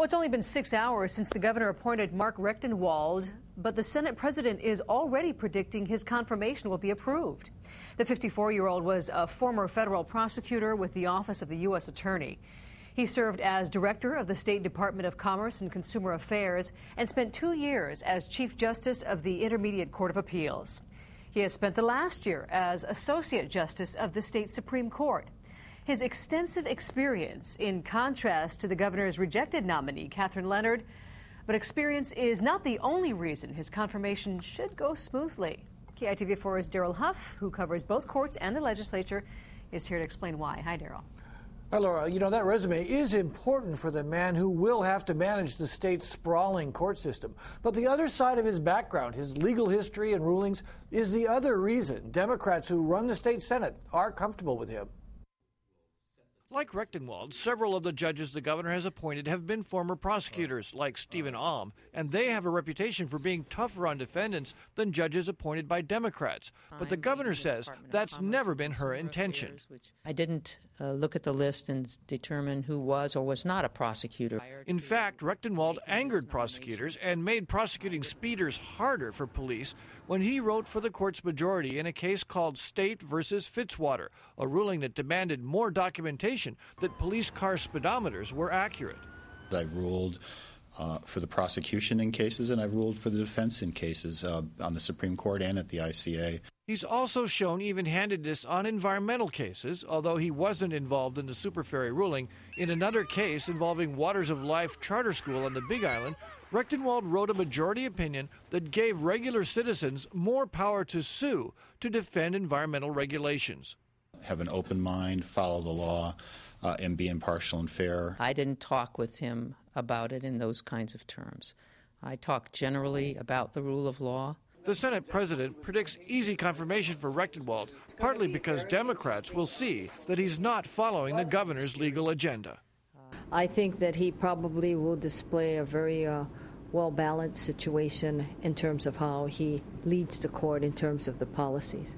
Well, it's only been six hours since the governor appointed Mark Recktenwald, but the Senate president is already predicting his confirmation will be approved. The 54 year old was a former federal prosecutor with the Office of the U.S. Attorney. He served as director of the State Department of Commerce and Consumer Affairs and spent two years as Chief Justice of the Intermediate Court of Appeals. He has spent the last year as Associate Justice of the State Supreme Court. His extensive experience, in contrast to the governor's rejected nominee, Katherine Leonard, but experience is not the only reason his confirmation should go smoothly. KITV4's Daryl Huff, who covers both courts and the legislature, is here to explain why. Hi, Daryl. Hi, Laura. You know, that resume is important for the man who will have to manage the state's sprawling court system. But the other side of his background, his legal history and rulings, is the other reason Democrats who run the state Senate are comfortable with him. Like Recktenwald, several of the judges the governor has appointed have been former prosecutors, like Steven Alm, and they have a reputation for being tougher on defendants than judges appointed by Democrats. But the governor says that's never been her intention. I didn't uh, look at the list and determine who was or was not a prosecutor. In fact, Recktenwald angered prosecutors and made prosecuting speeders harder for police when he wrote for the court's majority in a case called State versus Fitzwater, a ruling that demanded more documentation that police car speedometers were accurate. I ruled uh, for the prosecution in cases, and I've ruled for the defense in cases uh, on the Supreme Court and at the ICA. He's also shown even handedness on environmental cases, although he wasn't involved in the Superferry ruling. In another case involving Waters of Life Charter School on the Big Island, Recktenwald wrote a majority opinion that gave regular citizens more power to sue to defend environmental regulations. Have an open mind, follow the law, uh, and be impartial and fair. I didn't talk with him about it in those kinds of terms. I talked generally about the rule of law. The Senate president predicts easy confirmation for Recktenwald, partly because Democrats will see that he's not following the governor's legal agenda. I think that he probably will display a very uh, well balanced situation in terms of how he leads the court in terms of the policies.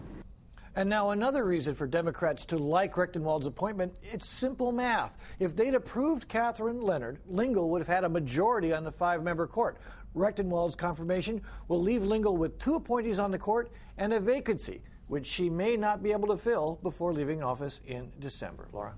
And now another reason for Democrats to like Recktenwald's appointment, it's simple math. If they'd approved Katherine Leonard, Lingle would have had a majority on the five-member court. Recktenwald's confirmation will leave Lingle with two appointees on the court and a vacancy, which she may not be able to fill before leaving office in December. Laura?